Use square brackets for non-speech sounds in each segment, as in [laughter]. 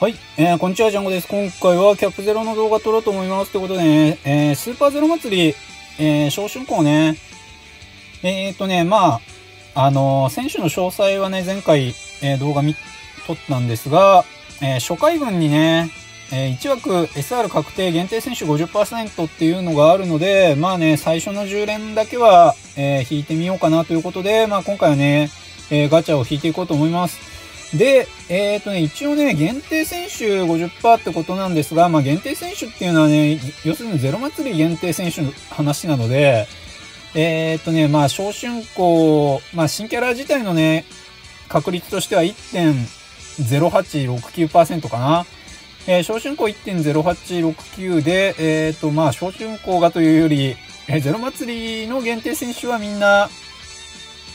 はい、えー、こんにちは、ジャンゴです。今回はキャップゼロの動画撮ろうと思います。ということでね、えー、スーパーゼロ祭り、えー、小春校ね、えー、っとね、まあ、あのー、選手の詳細はね、前回、えー、動画見、撮ったんですが、えー、初回分にね、えー、1枠 SR 確定限定選手50%っていうのがあるので、まあね、最初の10連だけは、えー、引いてみようかなということで、まあ今回はね、えー、ガチャを引いていこうと思います。で、えっ、ー、とね、一応ね、限定選手50%ってことなんですが、まあ限定選手っていうのはね、要するにゼロ祭り限定選手の話なので、えっ、ー、とね、まあ、小春校、まあ、新キャラ自体のね、確率としては1.0869%かな。えー、小春校1.0869で、えっ、ー、と、まあ、小春校がというより、えー、ゼロ祭りの限定選手はみんな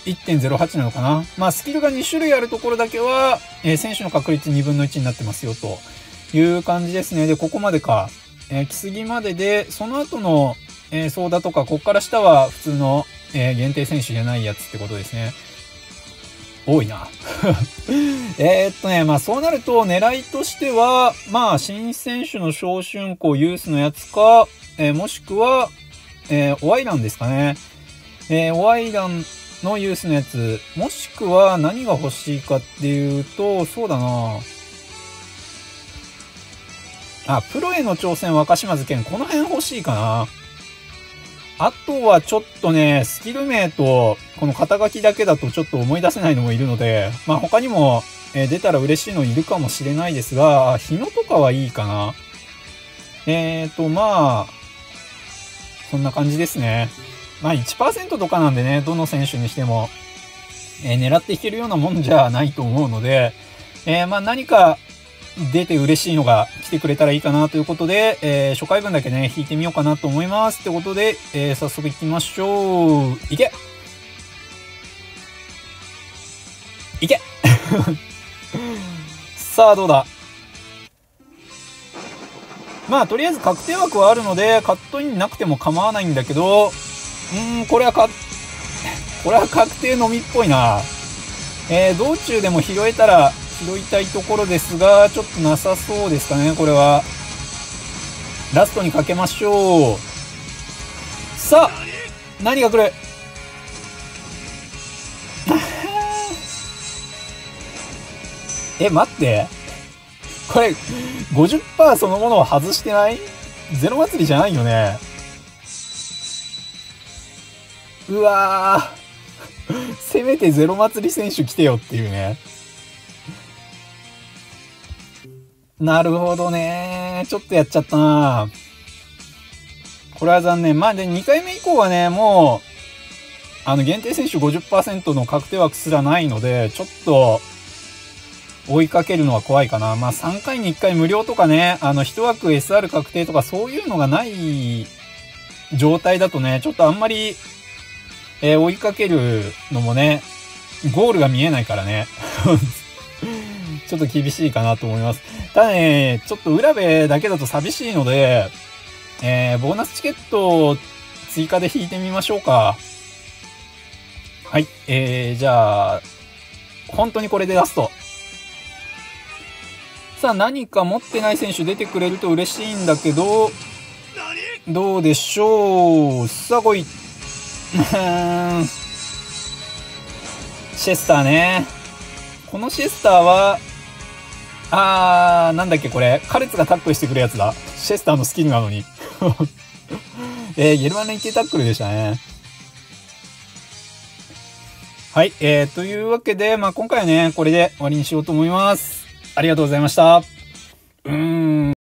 1.08なのかな？まあ、スキルが2種類あるところだけは、えー、選手の確率2分の1になってますよ、という感じですね。で、ここまでか。えー、木杉までで、その後の、えー、ソーダとか、こっから下は普通の、えー、限定選手じゃないやつってことですね。多いな。[laughs] えっとね、まあそうなると狙いとしては、まあ新選手の小春校ユースのやつか、えー、もしくは、えー、オワイランですかね。えー、オワイランのユースのやつ、もしくは何が欲しいかっていうと、そうだなあ、プロへの挑戦若島津剣、この辺欲しいかな。あとはちょっとね、スキル名と、この肩書きだけだとちょっと思い出せないのもいるので、まあ他にも、え、出たら嬉しいのいるかもしれないですが、日野とかはいいかな。えーと、まあ、そんな感じですね。まあ1%とかなんでね、どの選手にしても、えー、狙っていけるようなもんじゃないと思うので、えー、まあ何か出て嬉しいのが来てくれたらいいかなということで、えー、初回分だけね、弾いてみようかなと思います。ってことで、えー、早速行きましょう。いけいけ [laughs] さあ、どうだ?まあ、とりあえず確定枠はあるので、カットインなくても構わないんだけど、うーん、これはか、これは確定のみっぽいな。えー、道中でも拾えたら拾いたいところですが、ちょっとなさそうですかね、これは。ラストにかけましょう。さあ何が来る？[laughs] え、待って。これ、50%そのものを外してない？ゼロ祭りじゃないよね。うわー。[laughs] せめてゼロ祭り選手来てよっていうね。なるほどね。ちょっとやっちゃったな。これは残念。まあ、で、2回目以降はね、もう、あの、限定選手50%の確定枠すらないので、ちょっと、追いかけるのは怖いかな。まあ、3回に1回無料とかね、あの、1枠 SR 確定とかそういうのがない状態だとね、ちょっとあんまり、えー、追いかけるのもね、ゴールが見えないからね。[laughs] ちょっと厳しいかなと思います。ただね、ちょっと浦部だけだと寂しいので、えー、ボーナスチケットを追加で引いてみましょうか。はい、えー、じゃあ、本当にこれでラスト。さあ、何か持ってない選手出てくれると嬉しいんだけど、どうでしょう？さあ、来い。シェスターね。このシェスターは、あー、なんだっけこれ。カレツがタックルしてくるやつだ。シェスターのスキルなのに。[laughs] えー、ゲルマン連携タックルでしたね。はい、えー、というわけで、まあ、今回はね、これで終わりにしようと思います。ありがとうございました。うーん。